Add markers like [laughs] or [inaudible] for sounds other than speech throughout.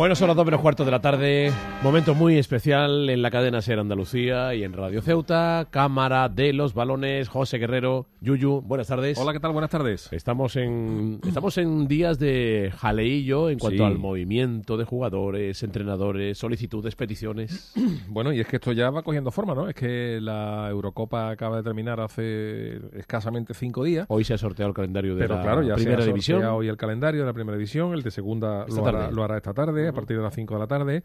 Bueno, son las dos menos cuarto de la tarde. Momento muy especial en la cadena Ser Andalucía y en Radio Ceuta. Cámara de los balones. José Guerrero, Yuyu, buenas tardes. Hola, ¿qué tal? Buenas tardes. Estamos en, estamos en días de jaleillo en cuanto Sí. al movimiento de jugadores, entrenadores, solicitudes, peticiones. [clears throat] Bueno, y es que esto ya va cogiendo forma, ¿no? Es que la Eurocopa acaba de terminar hace escasamente cinco días. Hoy se ha sorteado el calendario de Pero la claro, ya primera se ha división. hoy el calendario de la primera división, el de segunda hará, lo hará esta tarde, a partir de las 5 de la tarde.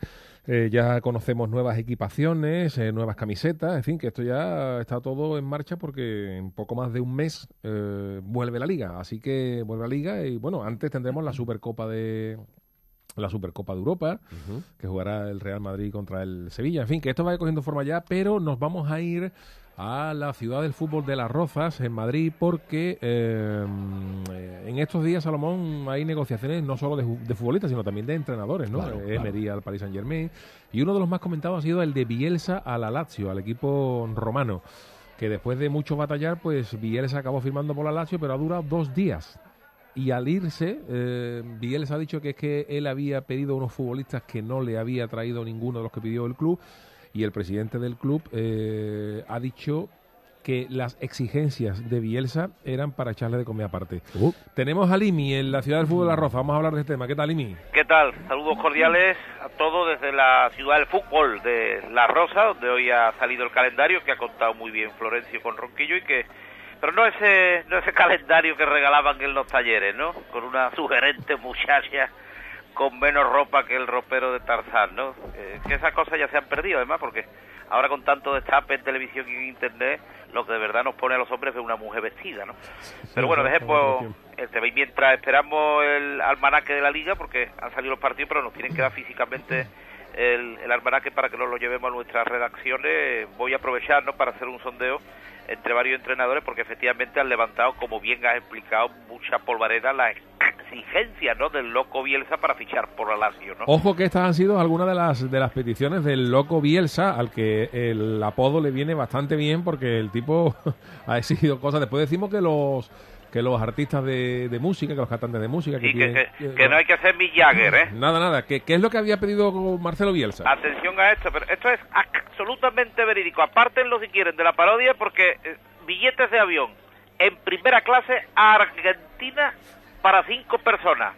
Eh, ya conocemos nuevas equipaciones, eh, nuevas camisetas, en fin, que esto ya está todo en marcha porque en poco más de un mes eh, vuelve la liga. Así que vuelve la liga y bueno, antes tendremos la Supercopa de la Supercopa de Europa, que jugará el Real Madrid contra el Sevilla. En fin, que esto va cogiendo forma ya, pero nos vamos a ir a la ciudad del fútbol de Las Rozas, en Madrid, porque eh, en estos días, Salomón, hay negociaciones no solo de, futbolistas, sino también de entrenadores, ¿no? Claro, Eh, claro. Emery al Paris Saint Germain. Y uno de los más comentados ha sido el de Bielsa a la Lazio, al equipo romano. Que después de mucho batallar, pues Bielsa acabó firmando por la Lazio, pero ha durado dos días. Y al irse, eh, Bielsa ha dicho que es que él había pedido unos futbolistas que no le había traído ninguno de los que pidió el club. Y el presidente del club eh, ha dicho que las exigencias de Bielsa eran para echarle de comer aparte. Uh, Tenemos a Limi en la ciudad del fútbol de la Roza. Vamos a hablar de este tema. ¿Qué tal, Limi? ¿Qué tal? Saludos cordiales a todos desde la ciudad del fútbol de La Rosa, donde hoy ha salido el calendario que ha contado muy bien Florencio con Ronquillo y que pero no ese no ese [laughs] calendario que regalaban en los talleres, ¿no? Con una sugerente muchacha con menos ropa que el ropero de Tarzán, ¿no? Eh, que esas cosas ya se han perdido, además, porque ahora con tanto destape en televisión y en internet, lo que de verdad nos pone a los hombres es una mujer vestida, ¿no? Pero bueno, dejemos el tema. Y mientras esperamos el almanaque de la liga, porque han salido los partidos, pero nos tienen que dar físicamente el, el almanaque para que nos lo llevemos a nuestras redacciones, voy a aprovechar ¿no? para hacer un sondeo entre varios entrenadores, porque efectivamente han levantado, como bien has explicado, mucha polvareda la exigencia ¿no? del loco Bielsa para fichar por la Lazio, ¿no? Ojo que estas han sido algunas de las, de las peticiones del loco Bielsa, al que el apodo le viene bastante bien porque el tipo [laughs] ha exigido cosas. Después decimos que los que los artistas de, de música, que los cantantes de música... Sí, que, que- que no hay que hacer Mick Jagger, ¿eh? [laughs] Nada, nada. ¿Qué, qué es lo que había pedido Marcelo Bielsa? Atención a esto, pero esto es absolutamente verídico. Apártenlo si quieren de la parodia porque eh, billetes de avión en primera clase a Argentina para cinco personas.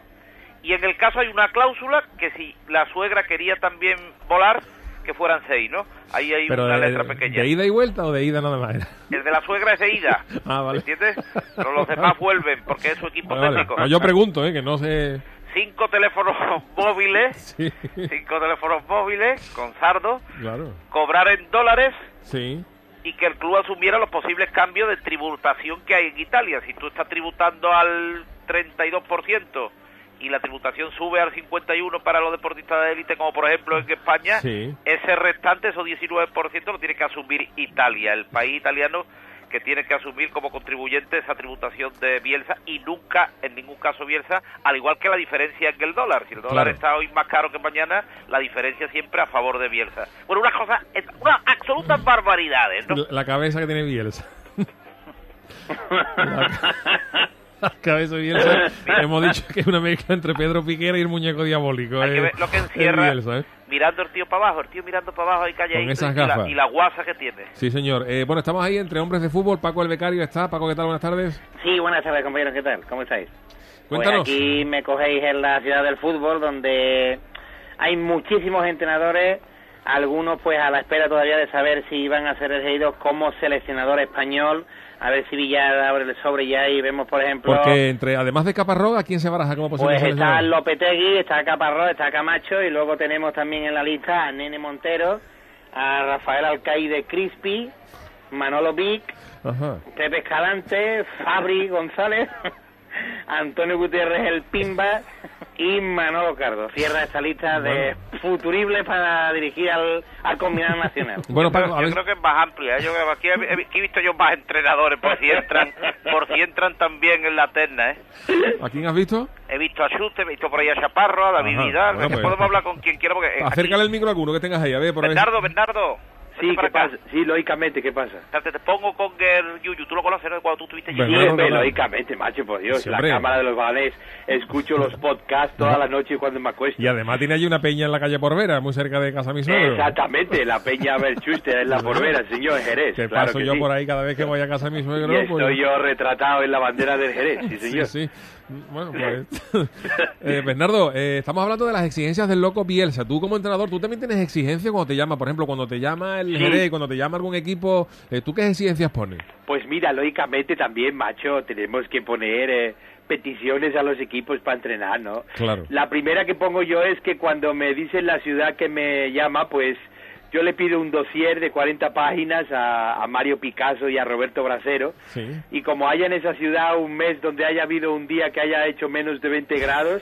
Y en el caso hay una cláusula que si la suegra quería también volar, que fueran seis, ¿no? Ahí hay Pero una de, letra pequeña. ¿De ida y vuelta o de ida nada más? El de la suegra es de ida, [laughs] Ah, vale. ¿entiendes? Pero los demás vuelven porque es su equipo Vale, vale. técnico. No, yo pregunto, ¿eh? Que no sé... Cinco teléfonos [laughs] móviles, [laughs] Sí, cinco teléfonos móviles con sardo, claro. cobrar en dólares Sí. y que el club asumiera los posibles cambios de tributación que hay en Italia. Si tú estás tributando al 32% y la tributación sube al 51% para los deportistas de élite, como por ejemplo en España, Sí. ese restante, esos 19%, lo tiene que asumir Italia, el país italiano que tiene que asumir como contribuyente esa tributación de Bielsa y nunca, en ningún caso Bielsa, al igual que la diferencia en el dólar. Si el dólar Claro. está hoy más caro que mañana, la diferencia siempre a favor de Bielsa. Bueno, una cosa, una absolutas barbaridades, ¿no? La, cabeza que tiene Bielsa. la [laughs] [laughs] [laughs] cabeza de Bielsa. [laughs] Hemos dicho que es una mezcla entre Pedro Piquera y el muñeco diabólico. Hay que eh, ver lo que encierra Bielsa, ¿eh? mirando el tío para abajo, el tío mirando para abajo y calladito Con esas y, la, gafas. y la guasa que tiene. Sí, señor. Eh, bueno, estamos ahí entre hombres de fútbol. Paco el Becario está. Paco, ¿qué tal? Buenas tardes. Sí, buenas tardes, compañeros, ¿qué tal? ¿Cómo estáis? Cuéntanos. Pues aquí me cogéis en la ciudad del fútbol, donde hay muchísimos entrenadores, algunos pues a la espera todavía de saber si van a ser elegidos como seleccionador español, a ver si Villar abre el sobre ya y vemos, por ejemplo... Porque entre, además de Caparrós, ¿a quién se baraja como posible Pues está? Lopetegui, está Caparrós, está Camacho y luego tenemos también en la lista a Nene Montero, a Rafael Alcaide Crispi, Manolo Vic, Ajá. Pepe Escalante, Fabri González, [laughs] Antonio Gutiérrez el Pimba y Manolo Cardo. Cierra esta lista de futuribles para dirigir al, al combinado nacional. [laughs] Bueno, Pero Paco, a yo creo que es más amplia. ¿eh? Yo creo que aquí, he, aquí he visto yo más entrenadores por si entran, [laughs] por si entran también en la terna. ¿eh? ¿a quién has visto? He visto a Schuster, he visto por ahí a Chaparro, a David Ajá. Vidal. Bueno, pues, podemos hablar con quien quiera porque eh, Acércale aquí- el micro a alguno que tengas ahí. A ver, por ahí. Bernardo, Bernardo. Sí, ¿qué pasa? Sí, lógicamente, ¿qué pasa? Te, te pongo con el Yuyu, tú lo conoces, ¿no? Cuando tú estuviste allí. Sí, hombre, lógicamente, macho, por Dios. la Cámara de los Vales, escucho los [laughs] podcasts toda la noche cuando me acuesto. Y además tiene allí una peña en la calle Porvera, muy cerca de casa mi suegro. Exactamente, la peña [laughs] Belchuste en la Porvera, señor Jerez. Que paso yo por ahí cada vez que voy a casa mi suegro. Y estoy pues... yo retratado en la bandera del Jerez, sí, [laughs] señor. Sí, sí. Bueno, pues. eh, Bernardo, eh, estamos hablando de las exigencias del loco Bielsa. Tú, como entrenador, tú también tienes exigencias cuando te llama, por ejemplo, cuando te llama el Jerez, cuando te llama algún equipo, eh, ¿tú qué exigencias pones? Pues mira, lógicamente también, macho, tenemos que poner eh, peticiones a los equipos para entrenar, ¿no? Claro. La primera que pongo yo es que cuando me dicen la ciudad que me llama, pues yo le pido un dossier de 40 páginas a, Mario Picasso y a Roberto Bracero. Y como haya en esa ciudad un mes donde haya habido un día que haya hecho menos de 20 grados,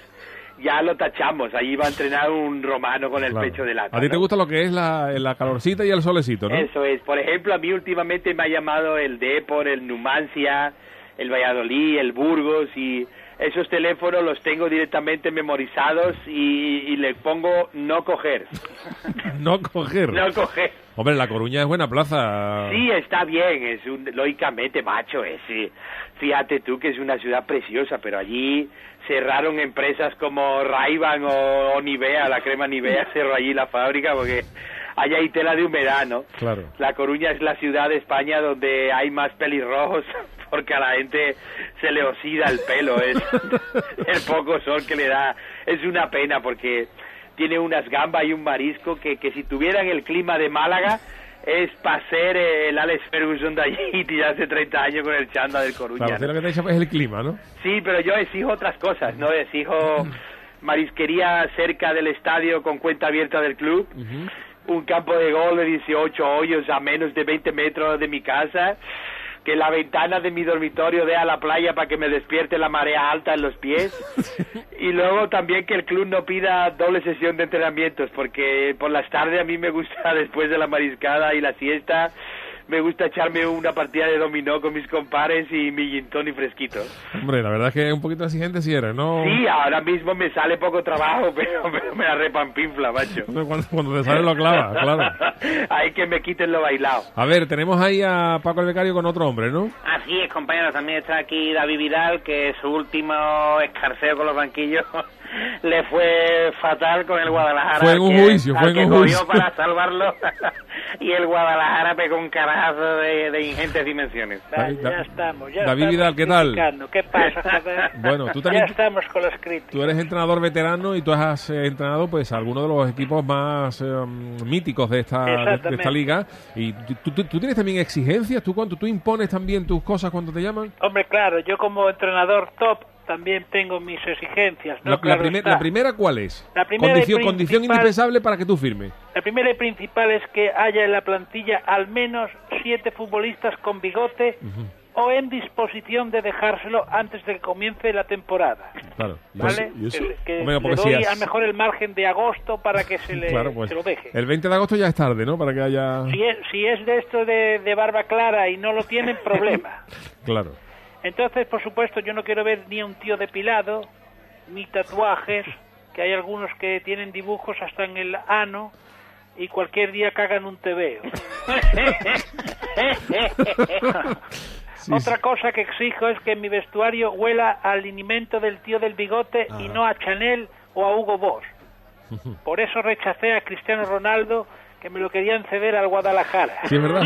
ya lo tachamos. Ahí va a entrenar un romano con el pecho de lata. ¿A ti te gusta lo que es la, la, calorcita y el solecito, no? Eso es. Por ejemplo, a mí últimamente me ha llamado el Depor, el Numancia, el Valladolid, el Burgos y esos teléfonos los tengo directamente memorizados y, le pongo no coger. [laughs] no coger. no coger. Hombre, La Coruña es buena plaza. Sí, está bien, es un, lógicamente macho, es, fíjate tú que es una ciudad preciosa, pero allí cerraron empresas como Raiban o, Nivea, la crema Nivea [laughs] cerró allí la fábrica porque allá hay tela de humedad, ¿no? Claro. La Coruña es la ciudad de España donde hay más pelirrojos [laughs] porque a la gente se le oxida el pelo, es [laughs] el poco sol que le da, es una pena porque tiene unas gambas y un marisco que, que si tuvieran el clima de Málaga es para ser el Alex Ferguson de allí hace 30 años con el chanda del Coruña. Claro, lo que te es el clima, ¿no? Sí, pero yo exijo otras cosas, ¿no? Exijo [clears throat] marisquería cerca del estadio con cuenta abierta del club, un campo de gol de 18 hoyos a menos de 20 metros de mi casa, que la ventana de mi dormitorio dé a la playa para que me despierte la marea alta en los pies. [laughs] Y luego también que el club no pida doble sesión de entrenamientos porque por las tardes a mí me gusta [laughs] después de la mariscada y la siesta me gusta echarme una partida de dominó con mis compares y mi gin y fresquito. Hombre, la verdad es que es un poquito exigente si eres, ¿no? Sí, ahora mismo me sale poco trabajo, [laughs] pero, me la repampinfla, macho. Cuando, cuando te sale lo clava, [laughs] claro. Hay que me quiten lo bailado. A ver, tenemos ahí a Paco el Becario con otro hombre, ¿no? Así es, compañero. También está aquí David Vidal, que su último escarceo con los banquillos [laughs] le fue fatal con el Guadalajara. Fue en un juicio, fue en un juicio. para salvarlo y el Guadalajara pegó un carajazo de, ingentes dimensiones. ya estamos, ya David Vidal, ¿qué tal? ¿Qué pasa, [laughs] Bueno, tú también. Ya estamos con los críticos. Tú eres entrenador veterano y tú has eh, entrenado pues algunos de los equipos más eh, míticos de esta, de, esta liga. Y tú, tú, tienes también exigencias, ¿Tú, cuánto, tú impones también tus cosas cuando te llaman. Hombre, claro, yo como entrenador top también tengo mis exigencias. ¿no? La, la, primera, ¿cuál es? La primera condición, condición indispensable para que tú firmes. La primera y principal es que haya en la plantilla al menos siete futbolistas con bigote o en disposición de dejárselo antes de que comience la temporada. Claro. ¿Vale? Pues, que, le doy a lo mejor el margen de agosto para que se, [laughs] le, pues, se lo deje. El 20 de agosto ya es tarde, ¿no? Para que haya... Si es, si es de esto de, de barba clara y no lo tienen, problema. [laughs] claro. Entonces, por supuesto, yo no quiero ver ni un tío depilado, ni tatuajes, que hay algunos que tienen dibujos hasta en el ano y cualquier día cagan un tebeo. Otra cosa que exijo es que mi vestuario huela al alimento del tío del bigote y no a Chanel o a Hugo Boss. [laughs] Por eso rechacé a Cristiano Ronaldo que me lo querían ceder al Guadalajara. Sí, es verdad,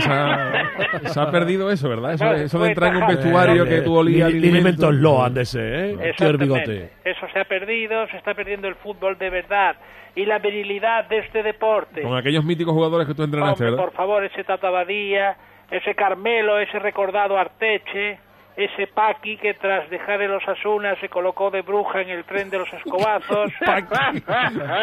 se ha, [laughs] perdido eso, ¿verdad? Eso, de entrar en un vestuario que tú olías alimentos Loan de ese, ¿eh? Exactamente. Eso se ha perdido, se está perdiendo el fútbol de verdad y la virilidad de este deporte. Con aquellos míticos jugadores que tú entrenaste, ¿verdad? por favor, ese Tata Badía, ese Carmelo, ese recordado Arteche ese Paqui que tras dejar el Osasuna se colocó de bruja en el tren de los escobazos. [laughs]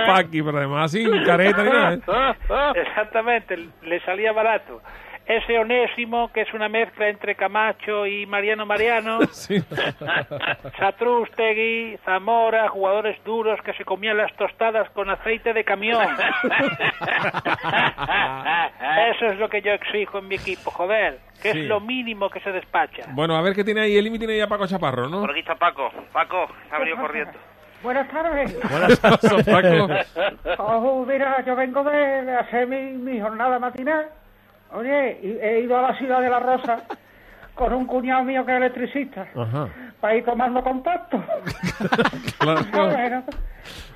Paqui, pero además sin careta ni nada. ¿eh? Exactamente, le salía barato ese Onésimo, que es una mezcla entre Camacho y Mariano Mariano, [laughs] sí. Satrústegui, Zamora, jugadores duros que se comían las tostadas con aceite de camión. [laughs] Eso es lo que yo exijo en mi equipo, joder, que es lo mínimo que se despacha. Bueno, a ver qué tiene ahí, el tiene ahí a Paco Chaparro, ¿no? Por aquí está Paco, Paco, ha venido corriendo. Buenas tardes. Buenas tardes, Paco. Oh, mira, yo vengo de hacer mi, mi jornada matinal Oye, he ido a la ciudad de La Rosa con un cuñado mío que es electricista Ajá. para ir tomando contacto. [laughs] Claro, bueno,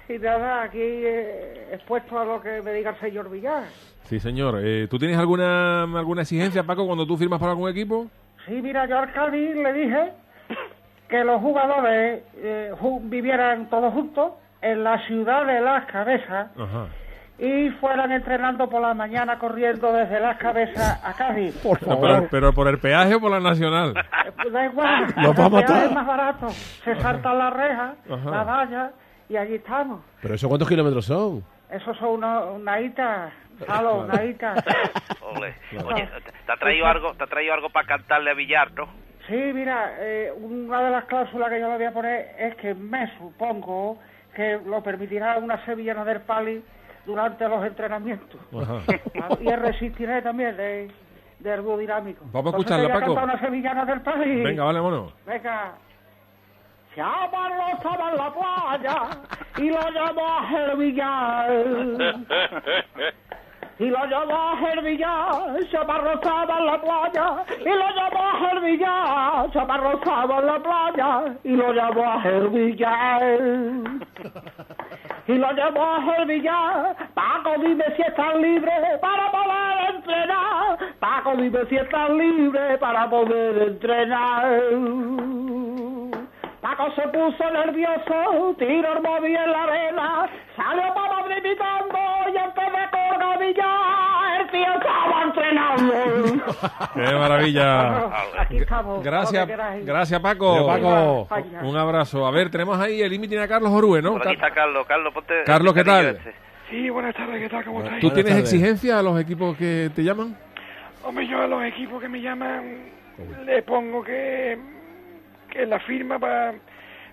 y nada, aquí eh, expuesto a lo que me diga el señor Villar. Sí, señor. Eh, ¿Tú tienes alguna, alguna exigencia, Paco, cuando tú firmas para algún equipo? Sí, mira, yo al Cádiz le dije que los jugadores eh, ju- vivieran todos juntos en la ciudad de Las Cabezas Ajá. Y fueran entrenando por la mañana corriendo desde Las Cabezas a Cádiz. [laughs] Por No, favor. pero, pero por el peaje o por la nacional. Eh, pues da igual, Nos va a el peaje matar. es más barato. Se saltan las rejas, Ajá. la valla y allí estamos. ¿Pero eso cuántos kilómetros son? Esos son unos una hita, Salo, una hita. [laughs] Ole. Oye, ¿te- ¿te ha traído algo, te ha traído algo para cantarle a Villar, no? Sí, mira, eh, una de las cláusulas que yo le voy a poner es que me supongo que lo permitirá una sevillana del Pali durante los entrenamientos. Y el resistiré también de, de ergodinámico. Vamos a escucharla, Paco. cantar una sevillana del Pali. Venga, vale, mono. Venga. Se abarrozaba en la playa y lo llamó a Gervillar. Y lo llamó a Gervillar, se abarrozaba en la playa y lo llamó a Gervillar, se abarrozaba en la playa y lo llamó a Gervillar. Y lo llamó a Gervillar, Paco dime si estás libre para poder entrenar, Paco dime si estás libre para poder entrenar. Paco se puso nervioso, tiró el móvil en la arena, salió para Madrid pitando y antes de colgadilla, el tío estaba entrenando. ¡Qué maravilla! Aquí estamos. Gracias, gracias Paco. Pero, Paco. Un abrazo. A ver, tenemos ahí el límite a Carlos Orue, ¿no? Por aquí está Carlos. Carlos, ponte... Carlos, ¿qué tal? ese. Sí, buenas tardes, ¿qué tal? ¿Cómo estáis? ¿Tú tienes tardes. exigencia a los equipos que te llaman? Hombre, yo a los equipos que me llaman le pongo que, que la firma para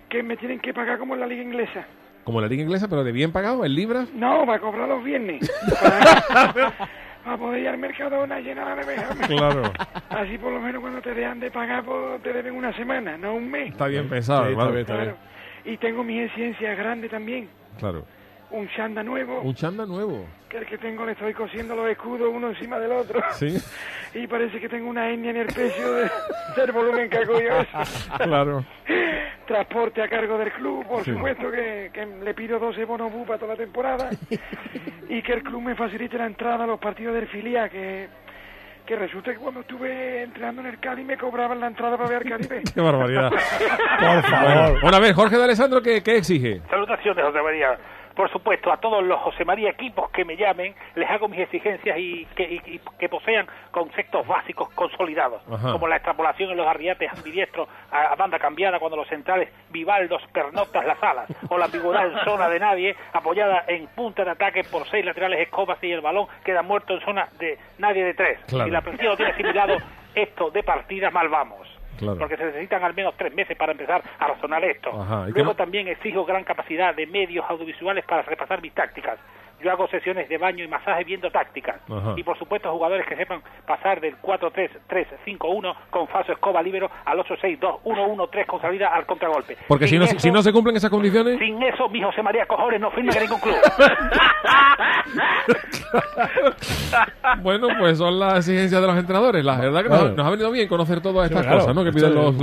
que me tienen que pagar como en la liga inglesa. Como la liga inglesa, pero de bien pagado, en libras. No, para cobrar los viernes. [laughs] [laughs] [laughs] Para, para poder ir al Mercadona a llenar la nevera. Claro. Así por lo menos cuando te dejan de pagar, pues, te deben una semana, no un mes. Está bien pensado, Sí, bien, está bien. Claro. Y tengo mis exigencias grandes también. Claro. Un chanda nuevo, Un chanda nuevo. que el que tengo le estoy cosiendo los escudos uno encima del otro. Sí, [laughs] Y parece que tengo una etnia en el pecho de- [laughs] del volumen que hago yo eso. claro. [laughs] Transporte a cargo del club, por Sí. supuesto que, que le pido 12 bonos Bu para toda la temporada [laughs] y que el club me facilite la entrada a los partidos del filial, que, que resulta que cuando estuve entrenando en el Cádiz me cobraban la entrada para ver al Caribe. [laughs] Qué barbaridad. [laughs] Por favor. Bueno, a ver, Jorge de Alessandro, ¿qué, qué exige? Salutaciones, José María. Por supuesto, a todos los José María equipos que me llamen, les hago mis exigencias y que, y- y que posean conceptos básicos consolidados, Ajá. como la extrapolación en los arriates ambidiestros a, a banda cambiada cuando los centrales Vivaldos pernoctas las alas, o la ambigüedad en zona de nadie, apoyada en punta de ataque por seis laterales escobas y el balón queda muerto en zona de nadie de tres. Claro. Si la presión tiene asimilado esto de partida, mal vamos. Claro. Porque se necesitan al menos tres meses para empezar a razonar esto. Ajá, ¿y qué Luego no- también exijo gran capacidad de medios audiovisuales para repasar mis tácticas. Yo hago sesiones de baño y masaje viendo tácticas. Ajá. Y por supuesto jugadores que sepan pasar del 4-3-3-5-1 con falso escoba libero al 8-6-2-1-1-3 con salida al contragolpe. Porque si no, eso- si no se cumplen esas condiciones... Sin eso, mi José María Cojones no firma en ningún club. [laughs] Bueno, pues son las exigencias de los entrenadores. La verdad que nos, Claro. nos ha venido bien conocer todas estas claro. cosas, ¿no? Que piden los,